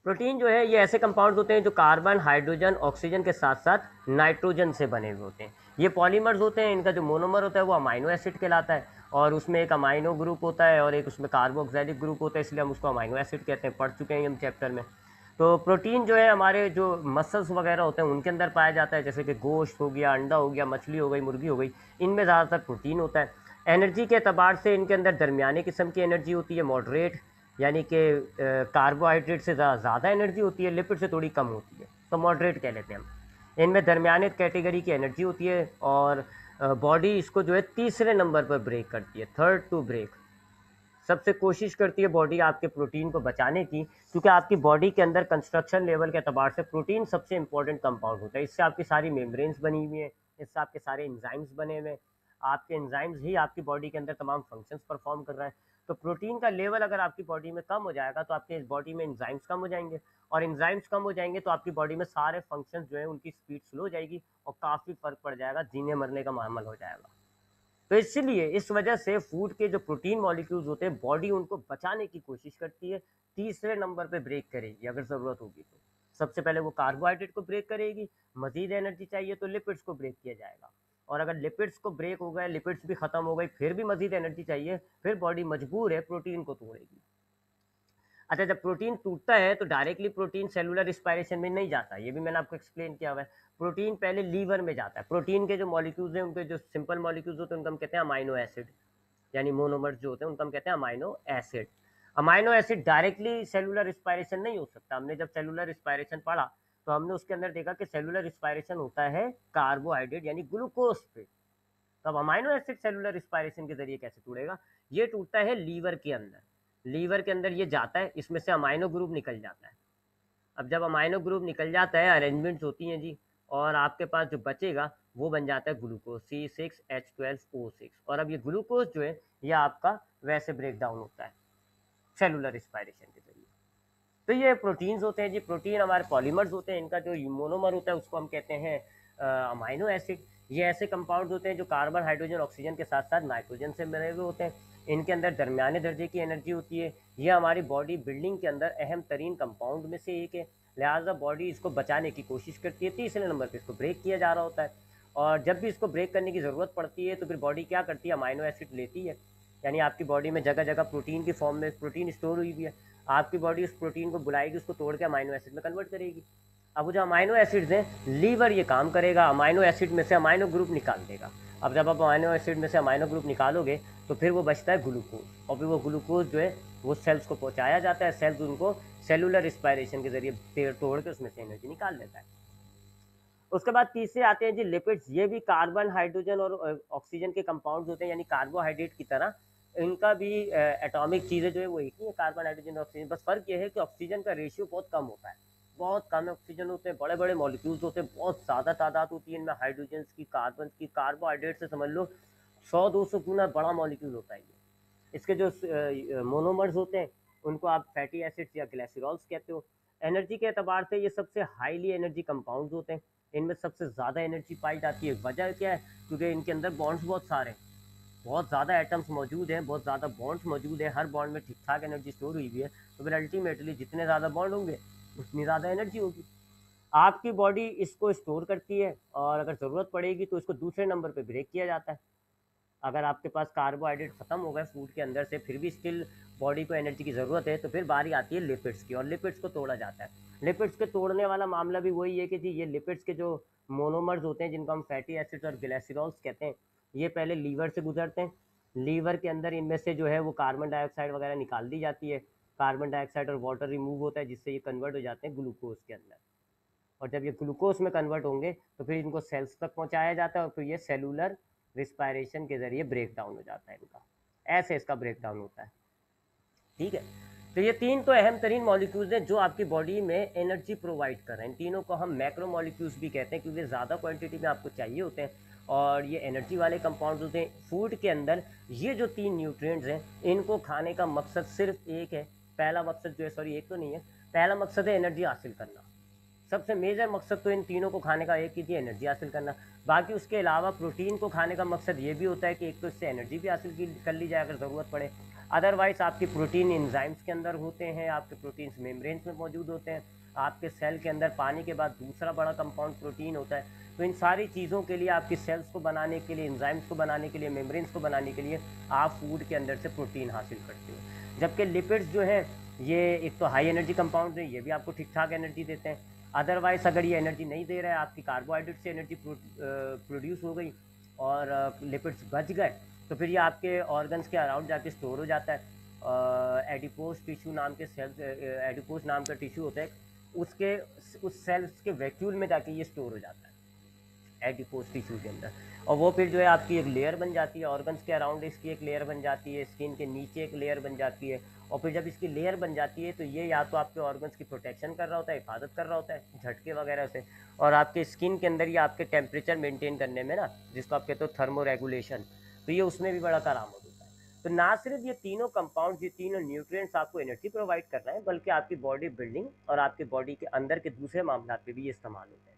प्रोटीन जो है, ये ऐसे कंपाउंड होते हैं जो कार्बन हाइड्रोजन ऑक्सीजन के साथ साथ नाइट्रोजन से बने हुए होते हैं। ये पॉलीमर्स होते हैं, इनका जो मोनोमर होता है, वो अमाइनो एसिड कहलाता है और उसमें एक अमाइनो ग्रुप होता है और एक उसमें कार्बोक्सैलिक ग्रुप होता है, इसलिए हम उसको अमाइनो एसिड कहते हैं, पढ़ चुके हैं हम चैप्टर में। तो प्रोटीन जो है, हमारे जो मसल्स वगैरह होते हैं, उनके अंदर पाया जाता है, जैसे कि गोश्त हो गया, अंडा हो गया, मछली हो गई, मुर्गी हो गई, इनमें ज़्यादातर प्रोटीन होता है। एनर्जी के अतबार से इनके अंदर दरमियानी किस्म की एनर्जी होती है मॉडरेट यानी कि कार्बोहाइड्रेट से ज़्यादा एनर्जी होती है लिपिड से थोड़ी कम होती है तो मॉडरेट कह लेते हैं हम। इनमें दरमियाने कैटेगरी की एनर्जी होती है और बॉडी इसको जो है तीसरे नंबर पर ब्रेक करती है थर्ड टू ब्रेक सबसे कोशिश करती है बॉडी आपके प्रोटीन को बचाने की, क्योंकि आपकी बॉडी के अंदर कंस्ट्रक्शन लेवल के अतबार से प्रोटीन सबसे इंपॉर्टेंट कंपाउंड होता है। इससे आपकी सारी मेम्ब्रेन्स बनी हुई हैं, इससे आपके सारे इंजाइम्स बने हुए हैं। आपके एंजाइम्स ही आपकी बॉडी के अंदर तमाम फ़ंक्शंस परफॉर्म कर रहे हैं। तो प्रोटीन का लेवल अगर आपकी बॉडी में कम हो जाएगा तो आपके बॉडी में एंजाइम्स कम हो जाएँगे। और एंजाइम्स कम हो जाएँगे तो आपकी बॉडी में सारे फ़ंक्शन जो है, उनकी स्पीड स्लो हो जाएगी और काफ़ी फ़र्क पड़ जाएगा, जीने मरने का मामल हो जाएगा। तो इसलिए इस वजह से फ़ूड के जो प्रोटीन मॉलिक्यूल्स होते हैं बॉडी उनको बचाने की कोशिश करती है। तीसरे नंबर पे ब्रेक करेगी, अगर ज़रूरत होगी तो। सबसे पहले वो कार्बोहाइड्रेट को ब्रेक करेगी, मजीद एनर्जी चाहिए तो लिपिड्स को ब्रेक किया जाएगा। और अगर लिपिड्स को ब्रेक हो गए लिपिड्स भी ख़त्म हो गई, फिर भी मजीद एनर्जी चाहिए, फिर बॉडी मजबूर है प्रोटीन को तोड़ेगी। अच्छा जब प्रोटीन टूटता है तो डायरेक्टली प्रोटीन सेलुलर रिस्पायरेशन में नहीं जाता। ये भी मैंने आपको एक्सप्लेन किया हुआ है। प्रोटीन पहले लीवर में जाता है। प्रोटीन के जो मॉलिक्यूल्स हैं, उनके जो सिंपल मॉलिक्यूल्स होते हैं, उनका हम कहते हैं अमाइनो एसिड यानी मोनोमर्स जो होते हैं, उनका हम कहते हैं amino acid amino acid directly cellular respiration नहीं हो सकता। हमने जब सेलुलर रिस्पायरेशन पढ़ा तो हमने उसके अंदर देखा कि सेलुलर रिस्पायरेशन होता है कार्बोहाइड्रेट यानी ग्लूकोज पे। तो अब अमाइनो एसिड सेलुलर रिस्पायरेशन के ज़रिए कैसे टूटेगा? ये टूटता है लीवर के अंदर। लीवर के अंदर ये जाता है, इसमें से अमाइनो ग्रुप निकल जाता है। अब जब अमाइनो ग्रुप निकल जाता है अरेंजमेंट्स होती हैं जी, और आपके पास जो बचेगा, वो बन जाता है glucose C six H twelve O six और अब ये ग्लूकोज जो है, ये आपका वैसे ब्रेक डाउन होता है सेलुलर रिस्पायरेशन के तो ये प्रोटीन्स होते हैं जी, प्रोटीन हमारे पॉलीमर्स होते हैं, इनका जो मोनोमर होता है उसको हम कहते हैं अमाइनो एसिड। ये ऐसे कंपाउंड होते हैं जो कार्बन, हाइड्रोजन, ऑक्सीजन के साथ साथ नाइट्रोजन से मिले हुए होते हैं। इनके अंदर दरमियाने दर्जे की एनर्जी होती है। ये हमारी बॉडी बिल्डिंग के अंदर अहम तरीन कंपाउंड में से एक है। लिहाजा बॉडी इसको बचाने की कोशिश करती है। तीसरे नंबर पर इसको ब्रेक किया जा रहा होता है। और जब भी इसको ब्रेक करने की ज़रूरत पड़ती है तो फिर बॉडी क्या करती है? अमाइनो एसिड लेती है। यानी आपकी बॉडी में जगह जगह प्रोटीन की फॉर्म में प्रोटीन स्टोर हुई हुई है। आपकी बॉडी उस प्रोटीन को बुलाएगी, उसको तोड़ के अमाइनो एसिड में कन्वर्ट करेगी। अब वो जो अमाइनो एसिड्स हैं लीवर ये काम करेगा अमाइनो एसिड में से अमाइनो ग्रुप निकाल देगा। अब जब आप अमाइनो एसिड में से अमाइनो ग्रुप निकालोगे तो फिर वो बचता है ग्लूकोज और फिर वो ग्लूकोज जो है, वो सेल्स को पहुँचाया जाता है सेल्स उनको सेलुलर रिस्पायरेशन के ज़रिए तोड़ के उसमें से एनर्जी निकाल लेता है। उसके बाद तीसरे आते हैं जी लिपिड्स ये भी कार्बन हाइड्रोजन और ऑक्सीजन के कंपाउंड्स होते हैं, यानी कार्बोहाइड्रेट की तरह इनका भी एटॉमिक चीज़ें जो है वो एक ही है कार्बन हाइड्रोजन ऑक्सीजन बस फ़र्क ये है कि ऑक्सीजन का रेशियो बहुत कम होता है। बहुत कम ऑक्सीजन होते हैं बड़े बड़े मॉलिक्यूल्स होते हैं, बहुत ज़्यादा तादाद होती है इनमें हाइड्रोजन की कार्बन की कार्बोहाइड्रेट से समझ लो, सौ, दो सौ गुना बड़ा मॉलिक्यूल होता है ये। इसके जो मोनोमर्स होते हैं, उनको आप फैटी एसिड्स या ग्लेसिरॉल्स कहते हो। एनर्जी के अतबार से ये सबसे हाईली एनर्जी कंपाउंड्स होते हैं। इनमें सबसे ज़्यादा एनर्जी पाई जाती है। वजह क्या है? क्योंकि इनके अंदर बॉन्ड्स बहुत सारे हैं। बहुत ज़्यादा एटम्स मौजूद हैं, बहुत ज़्यादा बॉन्ड्स मौजूद हैं, हर बॉन्ड में ठीक ठाक एनर्जी स्टोर हुई हुई है। तो फिर अल्टीमेटली जितने ज़्यादा बॉन्ड होंगे, उतनी ज़्यादा एनर्जी होगी। आपकी बॉडी इसको स्टोर करती है और अगर ज़रूरत पड़ेगी तो इसको दूसरे नंबर पर ब्रेक किया जाता है। अगर आपके पास कार्बोहाइड्रेट ख़त्म हो गए फ़ूड के अंदर से, फिर भी स्टिल बॉडी को एनर्जी की ज़रूरत है तो फिर बारी आती है लिपिड्स की और लिपिड्स को तोड़ा जाता है। लिपिड्स के तोड़ने वाला मामला भी वही है कि जी, ये लिपिड्स के जो मोनोमर्स होते हैं, जिनको हम फैटी एसिड्स और ग्लेसिरॉल्स कहते हैं ये पहले लीवर से गुजरते हैं। लीवर के अंदर इनमें से जो है वो कार्बन डाइऑक्साइड वगैरह निकाल दी जाती है। कार्बन डाइऑक्साइड और वाटर रिमूव होता है, जिससे ये कन्वर्ट हो जाते हैं ग्लूकोज के अंदर। और जब ये ग्लूकोज में कन्वर्ट होंगे तो फिर इनको सेल्स तक पहुँचाया जाता है और फिर ये सेलुलर रिस्पायरेशन के ज़रिए ब्रेक डाउन हो जाता है इनका। ऐसे इसका ब्रेक डाउन होता है। ठीक है? तो ये तीन तो अहम तरीन मॉलिक्यूल्स हैं जो आपकी बॉडी में एनर्जी प्रोवाइड कर रहे हैं। इन तीनों को हम मैक्रो मॉलिक्यूल्स भी कहते हैं, क्योंकि ज़्यादा क्वांटिटी में आपको चाहिए होते हैं। और ये एनर्जी वाले कंपाउंड होते हैं फ़ूड के अंदर ये जो तीन न्यूट्रिएंट्स हैं, इनको खाने का मकसद सिर्फ़ एक है। पहला मकसद जो है सॉरी एक तो नहीं है। पहला मकसद है एनर्जी हासिल करना। सबसे मेजर मकसद तो इन तीनों को खाने का एक ही थी एनर्जी हासिल करना। बाकी उसके अलावा प्रोटीन को खाने का मकसद ये भी होता है कि एक तो इससे एनर्जी भी हासिल कर ली जाए अगर ज़रूरत पड़े। अदरवाइज़ आपकी प्रोटीन इंजाइम्स के अंदर होते हैं, आपके प्रोटीन्स मेम्ब्रेन्स में मौजूद होते हैं। आपके सेल के अंदर पानी के बाद दूसरा बड़ा कंपाउंड प्रोटीन होता है। तो इन सारी चीज़ों के लिए आपकी सेल्स को बनाने के लिए इंजाइम्स को बनाने के लिए मेम्ब्रेन्स को बनाने के लिए आप फ़ूड के अंदर से प्रोटीन हासिल करते हो। जबकि लिपिड्स जो हैं, ये एक तो हाई एनर्जी कंपाउंड है, ये भी आपको ठीक ठाक एनर्जी देते हैं। अदरवाइज़ अगर ये एनर्जी नहीं दे रहा है आपकी कार्बोहाइड्रेट से एनर्जी प्रोड्यूस हो गई और लिपिड्स बच गए तो फिर ये आपके ऑर्गन्स के अराउंड जाके स्टोर हो जाता है। एडिपोज टिश्यू नाम के सेल्स एडिपोज नाम का टिश्यू होता है, उसके, उस सेल्स के वैक्यूल में जाके ये स्टोर हो जाता है। एडिपोज टिश्यू के अंदर। और वो फिर जो है आपकी एक लेयर बन जाती है ऑर्गन्स के अराउंड इसकी एक लेयर बन जाती है स्किन के नीचे एक लेयर बन जाती है। और फिर जब इसकी लेयर बन जाती है तो ये या तो आपके ऑर्गन्स की प्रोटेक्शन कर रहा होता है, हिफाजत कर रहा होता है, झटके वगैरह से। और आपके स्किन के अंदर ये आपके टेम्परेचर मेंटेन करने में ना, जिसको आप कहते हो थर्मो रेगुलेशन तो ये उसमें भी बड़ा करामत होता है। तो ना सिर्फ़ ये तीनों कंपाउंड ये तीनों न्यूट्रिएंट्स आपको एनर्जी प्रोवाइड कर रहे हैं, बल्कि आपकी बॉडी बिल्डिंग और आपकी बॉडी के अंदर के दूसरे मामला पे भी ये इस्तेमाल होते हैं।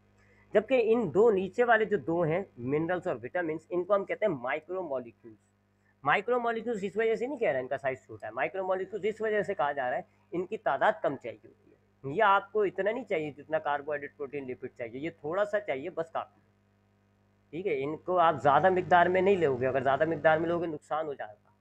जबकि इन दो नीचे वाले जो दो हैं मिनरल्स और विटामिन इनको हम कहते हैं माइक्रो मॉलिक्यूल्स माइक्रो मॉलिक्यूल्स इस वजह से नहीं कह रहा इनका साइज़ छोटा है। माइक्रो मॉलिक्यूल्स इस वजह से कहा जा रहा है, इनकी तादाद कम चाहिए होती है। ये आपको इतना नहीं चाहिए जितना कार्बोहाइड्रेट प्रोटीन लिपिड चाहिए। ये थोड़ा सा चाहिए, बस काफ़ी। ठीक है, इनको आप ज़्यादा मकदार में नहीं लोगे। अगर ज़्यादा मकदार में लोगे, नुकसान हो जाएगा।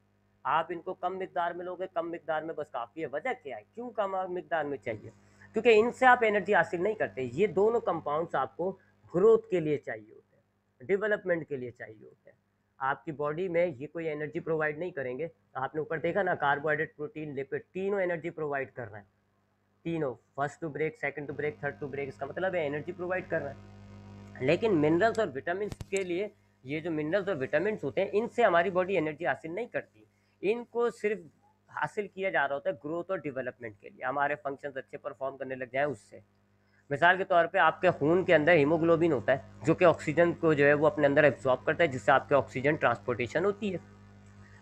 आप इनको कम मकदार में लोगे, कम मकदार में बस काफ़ी है। वजह क्या है? क्यों कम मकदार में चाहिए? क्योंकि इनसे आप एनर्जी हासिल नहीं करते। ये दोनों कंपाउंड्स आपको ग्रोथ के लिए चाहिए होते हैं डेवलपमेंट के लिए चाहिए होते हैं। आपकी बॉडी में ये कोई एनर्जी प्रोवाइड नहीं करेंगे। आपने ऊपर देखा ना कार्बोहाइड्रेट प्रोटीन लिपिड तीनों एनर्जी प्रोवाइड कर रहे हैं। तीनों first to break second to break third to break इसका मतलब है एनर्जी प्रोवाइड कर रहे हैं। लेकिन मिनरल्स और विटामिन के लिए, ये जो मिनरल्स और विटामिन होते हैं, इनसे हमारी बॉडी एनर्जी हासिल नहीं करती। इनको सिर्फ़ हासिल किया जा रहा होता है ग्रोथ और डेवलपमेंट के लिए। हमारे फ़ंक्शंस अच्छे परफॉर्म करने लग जाए उससे। मिसाल के तौर पे आपके खून के अंदर हीमोग्लोबिन होता है, जो कि ऑक्सीजन को जो है वो अपने अंदर एब्जॉर्ब करता है, जिससे आपके ऑक्सीजन ट्रांसपोर्टेशन होती है।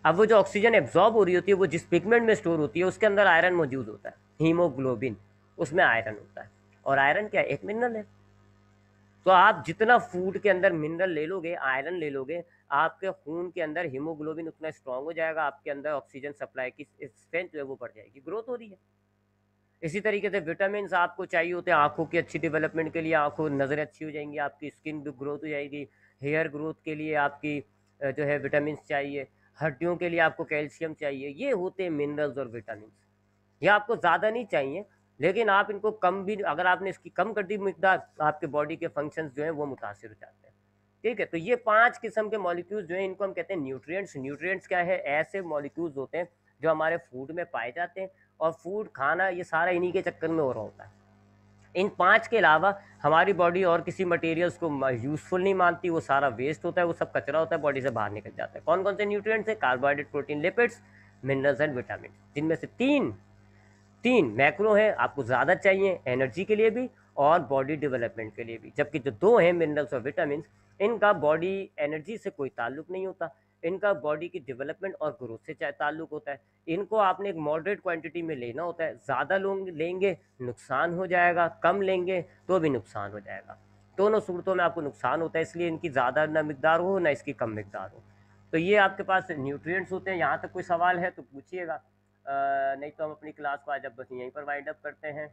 अब वो जो ऑक्सीजन एब्जॉर्ब हो रही होती है, वो जिस पिगमेंट में स्टोर होती है, उसके अंदर आयरन मौजूद होता है। हीमोग्लोबिन उसमें आयरन होता है। और आयरन क्या एक मिनरल है। तो आप जितना फ़ूड के अंदर मिनरल ले लोगे आयरन ले लोगे आपके खून के अंदर हीमोग्लोबिन उतना स्ट्रांग हो जाएगा, आपके अंदर ऑक्सीजन सप्लाई की स्ट्रेंथ जो है वो बढ़ जाएगी ग्रोथ हो रही है। इसी तरीके से विटामिन आपको चाहिए होते हैं, आँखों की अच्छी डेवलपमेंट के लिए आँखों नज़र अच्छी हो जाएँगी, आपकी स्किन भी ग्रोथ हो जाएगी हेयर ग्रोथ के लिए आपकी जो है विटामिन चाहिए, हड्डियों के लिए आपको कैल्शियम चाहिए, ये होते हैं मिनरल्स और विटामिन ये आपको ज़्यादा नहीं चाहिए, लेकिन आप इनको कम भी, अगर आपने इसकी कम कर दी मकदार, आपके बॉडी के फ़ंक्शंस जो हैं वो मुतासर हो जाते हैं। ठीक है तो ये पाँच किस्म के मॉलिक्यूल्स जो हैं, इनको हम कहते हैं न्यूट्रिएंट्स न्यूट्रिएंट्स क्या है? ऐसे मॉलिक्यूल्स होते हैं जो हमारे फ़ूड में पाए जाते हैं और फ़ूड खाना, ये सारा इन्हीं के चक्कर में हो रहा होता है। इन पाँच के अलावा हमारी बॉडी और किसी मटेरियल्स को यूज़फुल नहीं मानती, वो सारा वेस्ट होता है, वो सब कचरा होता है बॉडी से बाहर निकल जाता है। कौन कौन से न्यूट्रिएंट्स हैं? Carbohydrate protein lipids minerals and vitamin जिनमें से तीन तीन मैक्रो हैं, आपको ज़्यादा चाहिए एनर्जी के लिए भी और बॉडी डेवलपमेंट के लिए भी। जबकि जो दो हैं मिनरल्स और विटामिन इनका बॉडी एनर्जी से कोई ताल्लुक नहीं होता। इनका बॉडी की डेवलपमेंट और ग्रोथ से चाहे ताल्लुक होता है। इनको आपने एक मॉडरेट क्वांटिटी में लेना होता है। ज़्यादा लोग लेंगे, नुकसान हो जाएगा। कम लेंगे तो भी नुकसान हो जाएगा। दोनों सूरतों में आपको नुकसान होता है, इसलिए इनकी ज़्यादा ना मकदार हो, ना इसकी कम मकदार हो। तो ये आपके पास न्यूट्रिएंट्स होते हैं। यहाँ तक कोई सवाल है तो पूछिएगा। नहीं तो हम अपनी क्लास को आज अब बस यहीं पर वाइंड अप करते हैं।